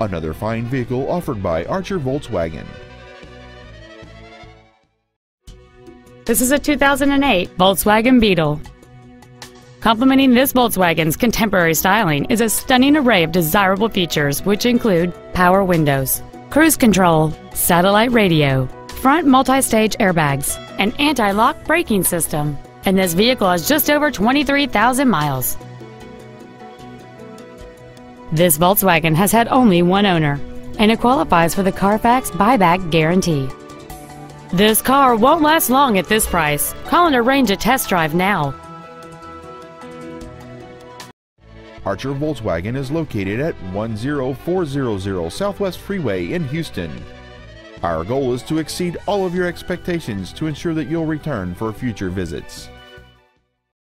Another fine vehicle offered by Archer Volkswagen. This is a 2008 Volkswagen Beetle. Complementing this Volkswagen's contemporary styling is a stunning array of desirable features which include power windows, cruise control, satellite radio, front multi-stage airbags, an anti-lock braking system, and this vehicle has just over 23,000 miles. This Volkswagen has had only one owner, and it qualifies for the Carfax buyback guarantee. This car won't last long at this price. Call and arrange a test drive now. Archer Volkswagen is located at 10400 Southwest Freeway in Houston. Our goal is to exceed all of your expectations to ensure that you'll return for future visits.